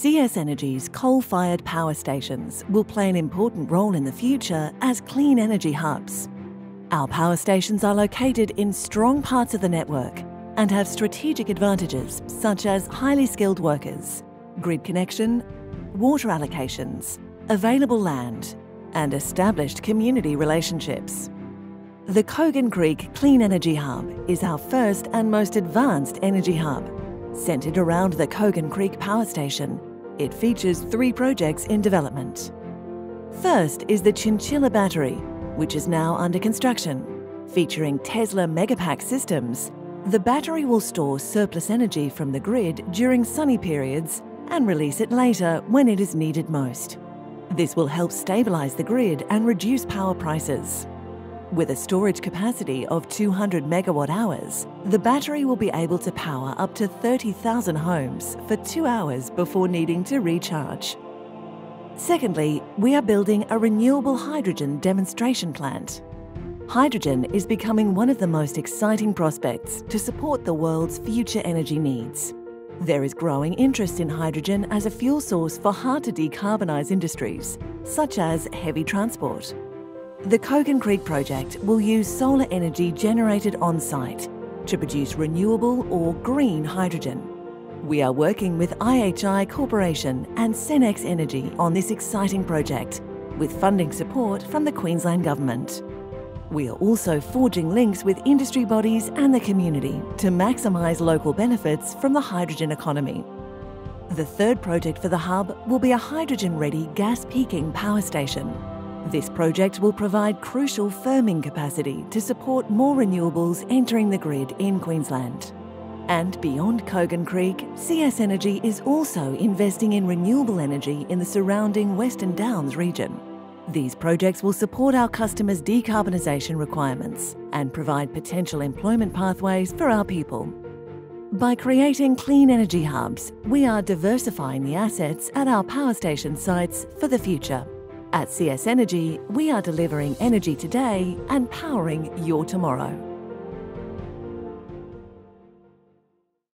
CS Energy's coal fired power stations will play an important role in the future as clean energy hubs. Our power stations are located in strong parts of the network and have strategic advantages such as highly skilled workers, grid connection, water allocations, available land, and established community relationships. The Kogan Creek Clean Energy Hub is our first and most advanced energy hub. Centred around the Kogan Creek Power Station, it features three projects in development. First is the Chinchilla Battery, which is now under construction. Featuring Tesla Megapack systems, the battery will store surplus energy from the grid during sunny periods and release it later when it is needed most. This will help stabilise the grid and reduce power prices. With a storage capacity of 200 megawatt hours, the battery will be able to power up to 30,000 homes for two hours before needing to recharge. Secondly, we are building a renewable hydrogen demonstration plant. Hydrogen is becoming one of the most exciting prospects to support the world's future energy needs. There is growing interest in hydrogen as a fuel source for hard to decarbonise industries, such as heavy transport. The Kogan Creek project will use solar energy generated on site to produce renewable or green hydrogen. We are working with IHI Corporation and Senex Energy on this exciting project, with funding support from the Queensland Government. We are also forging links with industry bodies and the community to maximise local benefits from the hydrogen economy. The third project for the hub will be a hydrogen ready gas peaking power station. This project will provide crucial firming capacity to support more renewables entering the grid in Queensland. And beyond Kogan Creek, CS Energy is also investing in renewable energy in the surrounding Western Downs region. These projects will support our customers' decarbonisation requirements and provide potential employment pathways for our people. By creating clean energy hubs, we are diversifying the assets at our power station sites for the future. At CS Energy, we are delivering energy today and powering your tomorrow.